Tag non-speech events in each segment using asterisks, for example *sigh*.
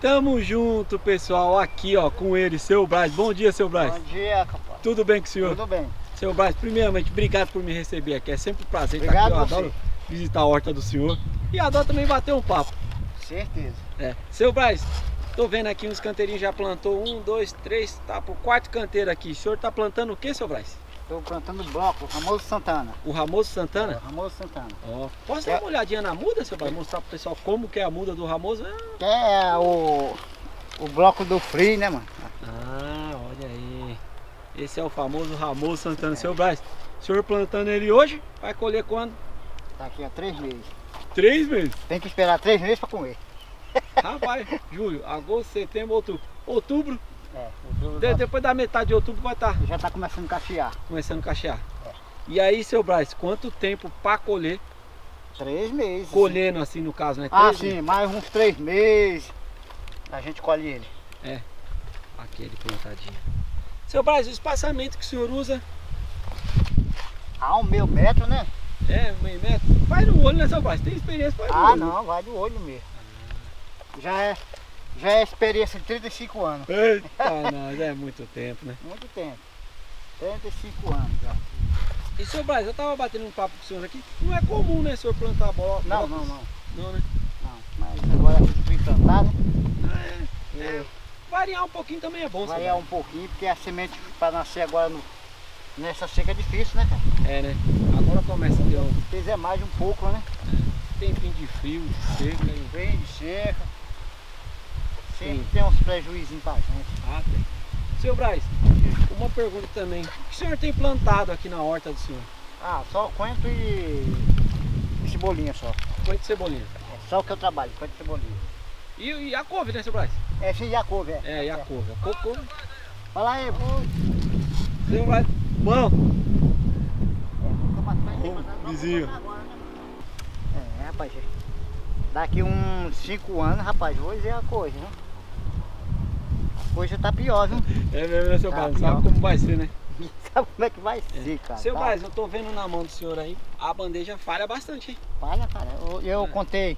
Tamo junto, pessoal, aqui ó, com ele, seu Braz. Bom dia, seu Braz. Bom dia, capaz. Tudo bem com o senhor? Tudo bem. Seu Braz, primeiramente, obrigado por me receber aqui. É sempre um prazer Obrigado estar aqui. Eu você. adoro visitar a horta do senhor. E adoro também bater um papo. Certeza. É. Seu Braz, tô vendo aqui uns canteirinhos, já plantou um, dois, três, tá pro quarto canteiro aqui. O senhor tá plantando o que, seu Braz? Estou plantando bloco, o Ramoso Santana. O Ramoso Santana? O Ramoso Santana. Ó. Posso dar uma olhadinha na muda, seu Braz? Mostrar pro pessoal como que é a muda do Ramoso? Ah, Que é o, o bloco do Free, né, mano? Ah, olha aí. Esse é o famoso Ramoso Santana. Seu Braz, o senhor plantando ele hoje, vai colher quando? Tá aqui há três meses. Três meses. Tem que esperar três meses para comer. Rapaz, *laughs* julho, agosto, setembro, outubro. Outubro, É, de- depois da metade de outubro vai estar já tá começando a cachear. começando a cachear. E aí, seu Braz, quanto tempo para colher? Três meses. Colhendo assim no caso, né? Ah, Três sim, meses. mais uns três meses. A gente colhe ele. Aquele plantadinho. Seu Braz, o espaçamento que o senhor usa Ah, um meio metro, né? é meio metro? Vai no olho, né, seu Braz? Tem experiência, vai no Ah, olho. não, vai do olho mesmo. Já é, já é experiência de 35 anos. Eita, nós, é muito tempo, né? Muito tempo. 35 anos já. E seu Braz, eu tava batendo um papo com o senhor aqui. Não é comum, né, senhor plantar bola? Não, não, não. Não, né? não. Mas agora foi plantar, né? Ah, é. E Variar um pouquinho também é bom, variar um pouquinho, porque a semente para nascer agora no, nessa seca é difícil, né, cara? É, né? Agora começa a ter um Se fizer mais um pouco, né? tempinho de frio, de seca. E... Vem de seca. Sempre Sim. tem uns prejuízos pra gente. Ah, tem. Seu Braz, uma pergunta também. O que o senhor tem plantado aqui na horta do senhor? Ah, só coentro e, e cebolinha só. Coentro de cebolinha. É só o que eu trabalho, coentro e cebolinha. E, e a couve, né, seu Braz? É, sim, e a couve, é. É, e a couve. A couve, couve. Fala aí, pô. Seu Braz. Bom, Ô, vizinho. É, rapaz. Daqui uns 5 anos, rapaz, hoje é a coisa, né? Coisa tá pior, viu? é mesmo, né, seu Tá. Sabe como vai ser, né? *laughs* Sabe como é que vai ser, cara? Seu Tá- eu tô vendo na mão do senhor aí, a bandeja falha bastante, hein? Olha, cara, eu, eu É. contei.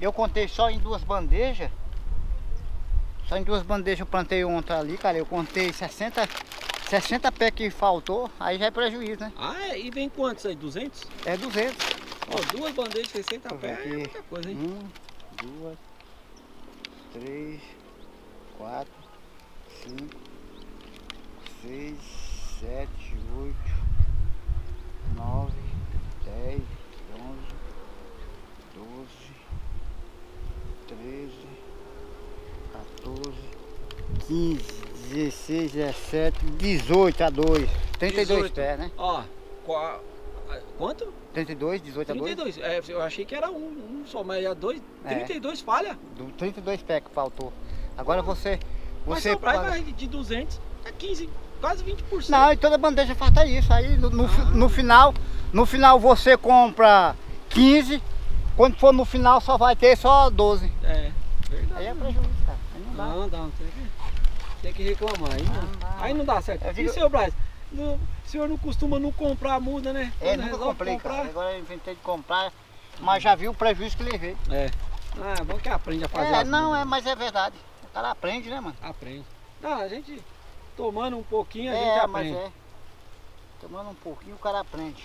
Eu contei só em duas bandejas. Só em duas bandejas eu plantei ontem ali, cara. Eu contei 60, 60 pés que faltou, aí já é prejuízo, né? Ah, é? e vem quantos aí? 200? É 200. Ó, duas bandejas de 60 Deixa eu pé ver é muita coisa, hein? Um, duas, três, quatro, cinco, seis, sete, oito, nove, dez, onze, doze, treze, 14, 15, 16, 17, 18 a 2. 32 18. pés, né? Ó, qua- quanto? 32, 18 a 2. 32. É, eu achei que era um, um só, mas é dois. É. 32 falha. Do 32 pés que faltou. Agora você. Mas Você Braz paga- vai de 200 a 15, quase 20%. Não, e toda bandeja falta isso. Aí no, no, Ah. no final, no final você compra 15, quando for no final só vai ter só 12. É, verdade. Aí é prejuízo, cara. Aí não dá. Não, não, tem que, tem que reclamar. Aí não, Não dá. aí não dá certo. Eu E digo- seu Braz, no- o senhor não costuma não comprar a muda, né? É, Quando nunca comprei, comprar, cara. Agora eu inventei de comprar, mas já vi o prejuízo que levei. É. Ah, bom que aprende a fazer É, não, mudas. é, mas é verdade. O cara aprende, né, mano? Aprende. Não, a gente tomando um pouquinho, a gente É, mas aprende. é. Tomando um pouquinho o cara aprende.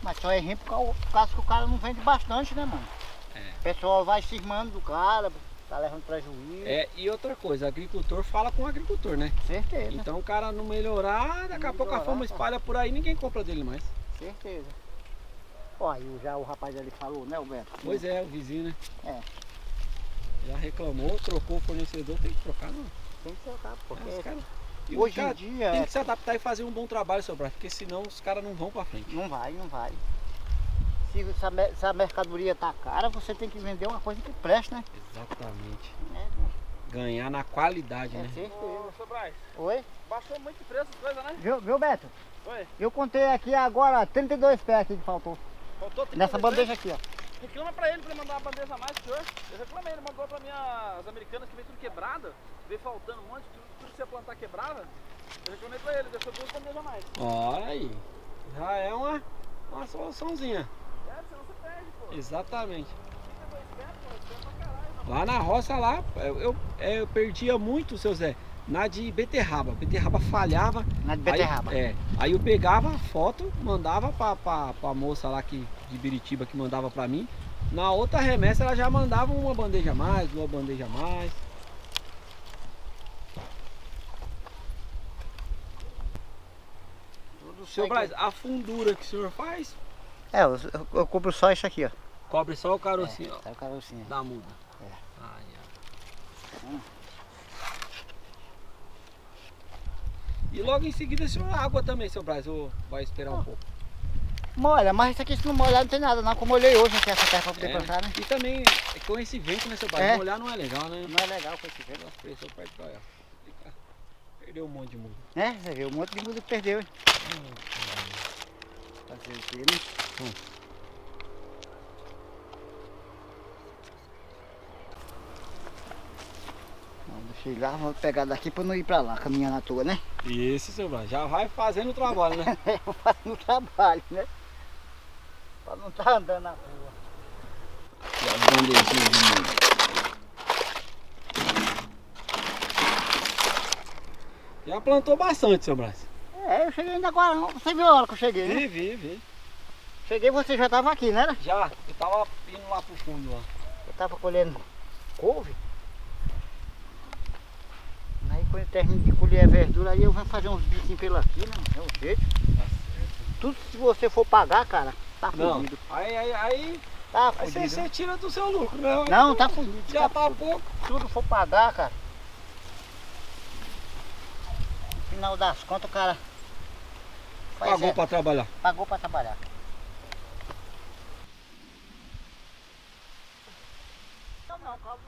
Mas só é ruim por causa, que o cara não vende bastante, né, mano? É. O pessoal vai cismando do cara, tá levando prejuízo. É, e outra coisa, agricultor fala com o agricultor, né? Certeza, Então o cara não melhorar, daqui a Não pouco a fama espalha por aí ninguém compra dele mais. certeza. Ó, aí já o rapaz ali falou, né, Alberto? Pois é, o vizinho, né? É. Reclamou, trocou o fornecedor, tem que trocar, não. Tem que trocar, porque É, os cara- e hoje cara em dia tem é- que se adaptar e fazer um bom trabalho, seu Brás, porque senão os caras não vão pra frente. não vai, não vai. Se, se a, mer- se a mercadoria tá cara, você tem que vender uma coisa que preste, né? Exatamente. É, Ganhar na qualidade, é né? certeza. Ô, seu Braz, Oi? baixou muito de preço as coisas, né? Viu, viu, Beto? Oi. Eu contei aqui agora 32 pés aqui que faltou. Faltou 30 Nessa bandeja aqui, ó. Reclama pra ele pra ele mandar uma bandeja a mais pro senhor. Eu reclamei, ele mandou pra mim as americanas que veio tudo quebrada, veio faltando um monte, tudo, tudo que você ia plantar quebrava. Eu reclamei pra ele, deixou duas bandejas a mais. Olha aí. Já é uma, uma soluçãozinha. É, senão você perde, pô. Exatamente. 32 pés, pô, é Lá na roça lá, eu, eu, é, eu perdia muito, seu Zé, na de beterraba. Beterraba falhava. Na de beterraba. Aí, é, aí eu pegava a foto, mandava pra, pra, pra moça lá que, de Biritiba que mandava pra mim. Na outra remessa ela já mandava uma bandeja a mais, duas bandeja a mais. Seu Braz, a fundura que o senhor faz, É, eu, eu, compro só isso aqui, ó. cobre só o carocinho ó, Tá o carocinho. da muda. É. Aí, ó. Hum. E logo em seguida o senhor água também, seu Braz, ou vai esperar um Ah. pouco? Molha, mas isso aqui se não molhar não tem nada não, como eu molhei hoje aqui essa terra pra poder É, plantar, né? E também com esse vento, né, seu Braz? É. Molhar não é legal, né? Não é legal com esse vento. Nossa, pressão perde pra ela. Perdeu um monte de muda. É, você viu, um monte de muda que perdeu, hein? Fazer o quê, né? Hum. Ir lá, vou pegar daqui pra não ir pra lá, caminhando à toa, né? Isso, seu Braz, já vai fazendo o trabalho, né? *laughs* Eu faço no trabalho, né? Pra não estar andando na rua. E as bandejinhas de. Já plantou bastante, seu Braz. É, eu cheguei ainda agora. Você viu a hora que eu cheguei, né? Vi, vi, vi. Cheguei você já tava aqui, né? Já, eu tava indo lá pro fundo lá. Eu tava colhendo couve. Aí quando eu termino de colher a verdura, aí eu vou fazer uns bichinhos pela aqui, né? É um jeito. Tudo se você for pagar, cara, tá Não, fudido. aí, aí, aí, Tá aí você, fudido. tira do seu lucro, né? Não, tá fudido. Já tá tá pouco. tudo for pagar, cara. No final das contas, o cara Pagou é, pra trabalhar. pagou pra trabalhar. Não, não, calma,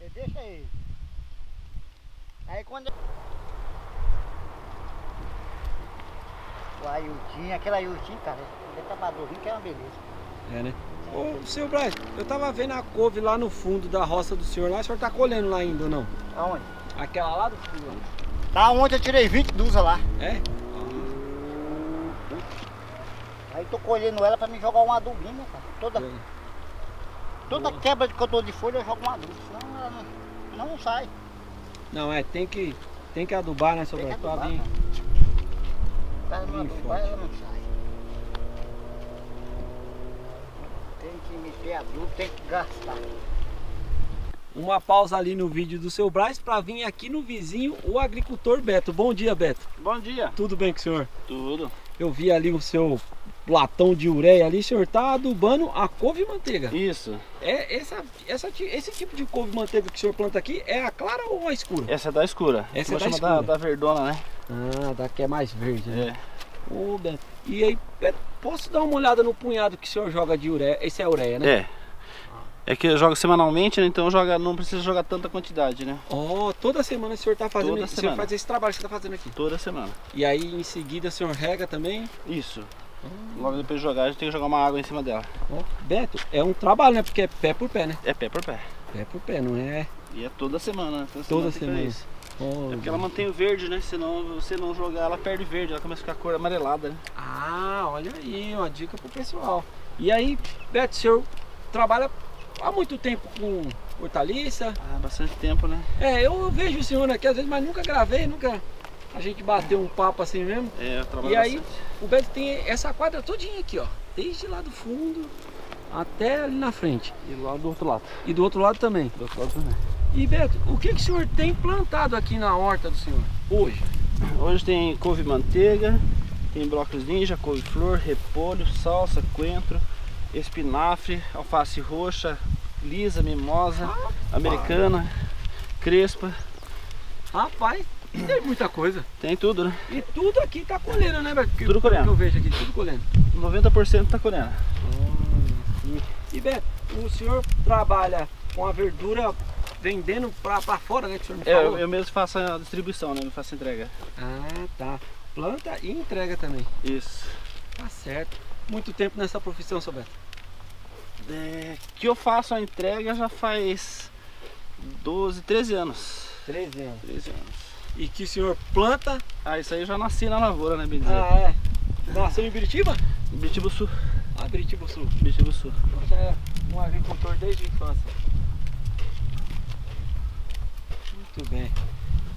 é, deixa aí. Aí quando. O Ailton, aquele Ailton, cara, ele tá padroinho que é uma beleza. É, né? Ô, seu Braz, eu tava vendo a couve lá no fundo da roça do senhor lá. O senhor tá colhendo lá ainda ou não? Aonde? Aquela lá do fundo. Tá ontem eu tirei 20 dúzias lá. É? Aí tô colhendo ela pra me jogar um adubinho, cara. Toda, toda quebra que eu dou de folha eu jogo um adubo, senão ela não, não sai. Não, é, tem que, tem que adubar, né, seu Tem que Braz? Pra adubar, vir. Ela não Bem adubar, forte. ela não sai. Tem que meter adubo, tem que gastar. Uma pausa ali no vídeo do seu Braz pra vir aqui no vizinho, o agricultor Beto. Bom dia, Beto. Bom dia. Tudo bem com o senhor? Tudo. Eu vi ali o seu latão de ureia ali, o senhor tá adubando a couve e manteiga. Isso. É essa, essa, esse tipo de couve e manteiga que o senhor planta aqui é a clara ou a escura? Essa é da escura. Essa é da chamar da, escura. da verdona, né? Ah, daqui é mais verde, né? É. Beto. E aí, Beto, posso dar uma olhada no punhado que o senhor joga de ureia? Esse é ureia, né? É. É que eu jogo semanalmente, né? Então joga, não precisa jogar tanta quantidade, né? Ó, toda semana o senhor tá fazendo Toda o senhor faz esse trabalho que você tá fazendo aqui. Toda semana. E aí em seguida o senhor rega também. Isso. Logo depois de jogar, a gente tem que jogar uma água em cima dela. Beto, é um trabalho, né? Porque é pé por pé, né? É pé por pé. Pé por pé, não é E é toda semana, né? toda que semana. Ó, É porque ela mantém o verde, né? Senão você não jogar, ela perde verde, ela começa a ficar cor amarelada, né? Ah, olha aí, uma dica pro pessoal. E aí, Beto, o senhor trabalha há muito tempo com hortaliça. Há bastante tempo, né? É, eu vejo o senhor aqui às vezes, mas nunca gravei, nunca a gente bateu um papo assim mesmo. É, eu trabalho E aí, bastante. o Beto tem essa quadra todinha aqui, ó. Desde lá do fundo até ali na frente. E lá do outro lado. E do outro lado também. Do outro lado também. E Beto, o que, que o senhor tem plantado aqui na horta do senhor hoje? Hoje tem couve manteiga, tem brócolis ninja, couve-flor, repolho, salsa, coentro, espinafre, alface roxa, lisa, mimosa, americana, crespa, Rapaz, tem muita coisa. tem tudo, né? E tudo aqui tá colhendo, né, Beto? Tudo colhendo. Que eu vejo aqui, tudo colhendo. 90% tá colhendo. E Beto, o senhor trabalha com a verdura vendendo pra, pra fora, né? Que o senhor me É, falou? eu, eu mesmo faço a distribuição, né? Eu faço entrega. Ah, tá. Planta e entrega também. Isso. Tá certo. Muito tempo nessa profissão, seu Beto. É, que eu faço a entrega já faz 12, 13 anos. 13 anos. 13 anos. E que o senhor planta. Ah, isso aí eu já nasci na lavoura, né, dizer? Ah, é. Nasceu em Biritiba? Biritiba Sul. Ah, Biritiba Sul. Biritiba Sul. Você é um agricultor desde a infância. Muito bem.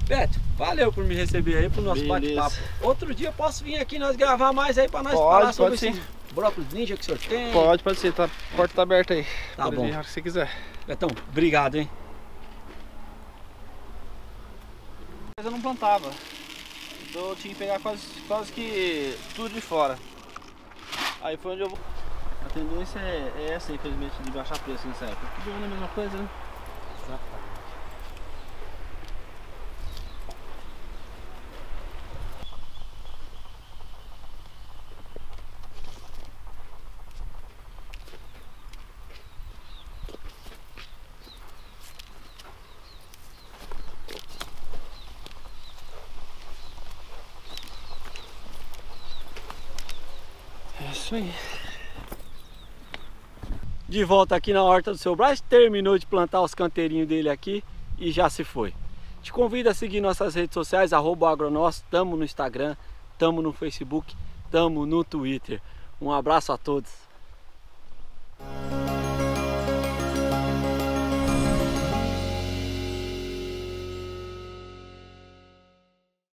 Beto, valeu por me receber aí pro nosso bate-papo. Outro dia eu posso vir aqui nós gravar mais aí pra nós Pode, falar pode sobre sim. esses brócolis ninja que o senhor tem. Pode, pode ser. Tá, a porta tá aberta aí. Tá Pode bom. vir você quiser. Betão, obrigado, hein? Mas eu não plantava. Então eu tinha que pegar quase, quase que tudo de fora. Aí foi onde eu. A tendência é, é essa, infelizmente, de baixar preço nessa época. Tudo é a mesma coisa, né? É isso aí. De volta aqui na horta do seu Brás, terminou de plantar os canteirinhos dele aqui e já se foi. Te convido a seguir nossas redes sociais, arroba tamo no Instagram, tamo no Facebook, tamo no Twitter. Um abraço a todos.